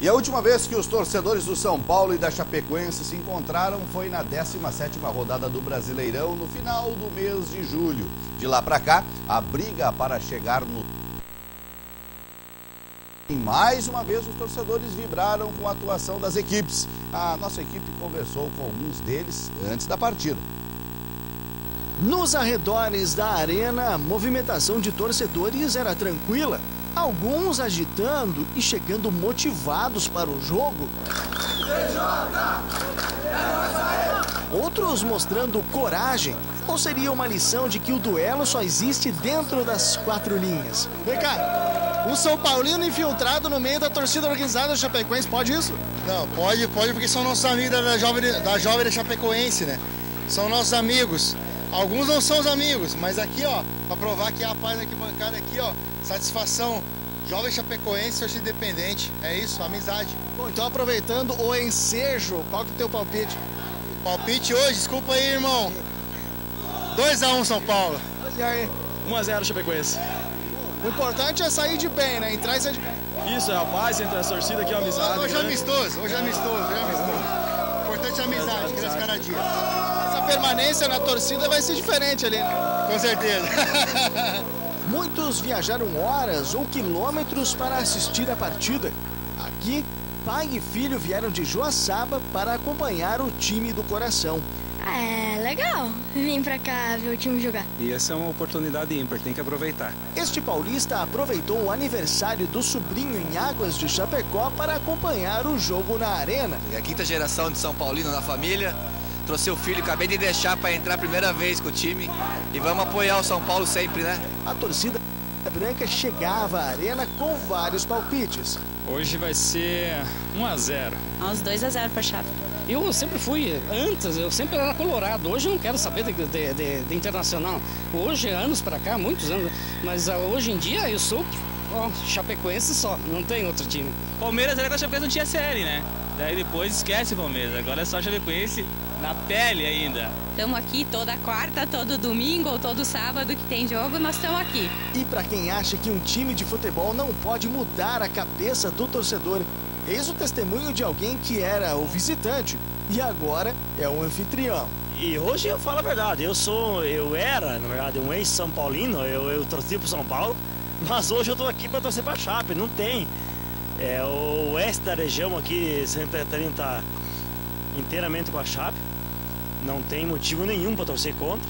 E a última vez que os torcedores do São Paulo e da Chapecoense se encontraram foi na 17ª rodada do Brasileirão, no final do mês de julho. De lá para cá, a briga para chegar no e mais uma vez os torcedores vibraram com a atuação das equipes. A nossa equipe conversou com alguns deles antes da partida. Nos arredores da arena, a movimentação de torcedores era tranquila. Alguns agitando e chegando motivados para o jogo. Outros mostrando coragem. Ou seria uma lição de que o duelo só existe dentro das quatro linhas? Vem cá, um São Paulino infiltrado no meio da torcida organizada do Chapecoense, pode isso? Não, pode, pode porque são nossos amigos da jovem, da jovem da Chapecoense, né? São nossos amigos. Alguns não são os amigos, mas aqui, ó, pra provar que a paz aqui bancada aqui, ó, satisfação. Jovem Chapecoense, torcida independente. É isso, amizade. Bom, então aproveitando o ensejo, qual que é o teu palpite? Palpite hoje, desculpa aí, irmão. 2x1 São Paulo. E aí? 1x0 Chapecoense. O importante é sair de bem, né? Entrar e sair de bem. Isso, é a paz entre as torcidas aqui, é amizade. Hoje é né? amistoso, hoje é amistoso, hoje é amistoso. Importante é a amizade, cresce cada dia. Essa permanência na torcida vai ser diferente ali, né? Com certeza. Muitos viajaram horas ou quilômetros para assistir a partida. Aqui, pai e filho vieram de Joaçaba para acompanhar o time do coração. É legal vir pra cá ver o time jogar. E essa é uma oportunidade ímpar, tem que aproveitar. Este paulista aproveitou o aniversário do sobrinho em Águas de Chapecó para acompanhar o jogo na arena. É a quinta geração de São Paulino na família. Trouxe o filho, acabei de deixar para entrar a primeira vez com o time. E vamos apoiar o São Paulo sempre, né? A torcida branca chegava à arena com vários palpites. Hoje vai ser 1 a 0. Uns 2 a 0 para Chape. Eu sempre fui, antes, eu sempre era colorado. Hoje eu não quero saber de, de, de, de internacional. Hoje, anos para cá, muitos anos. Mas uh, hoje em dia eu sou ó, chapecoense só, não tem outro time. Palmeiras era que a Chapecoense não tinha série, né? Daí depois esquece o Palmeiras. Agora é só Chapecoense na pele ainda. Estamos aqui toda quarta, todo domingo ou todo sábado que tem jogo, nós estamos aqui. E para quem acha que um time de futebol não pode mudar a cabeça do torcedor, eis o testemunho de alguém que era o visitante e agora é o anfitrião. E hoje eu falo a verdade, eu sou, eu era, na verdade, um ex-São Paulino, eu, eu torci pro São Paulo, mas hoje eu tô aqui para torcer pra Chape, não tem. É, o oeste da região aqui, Santa Catarina tá inteiramente com a Chape. Não tem motivo nenhum para torcer contra.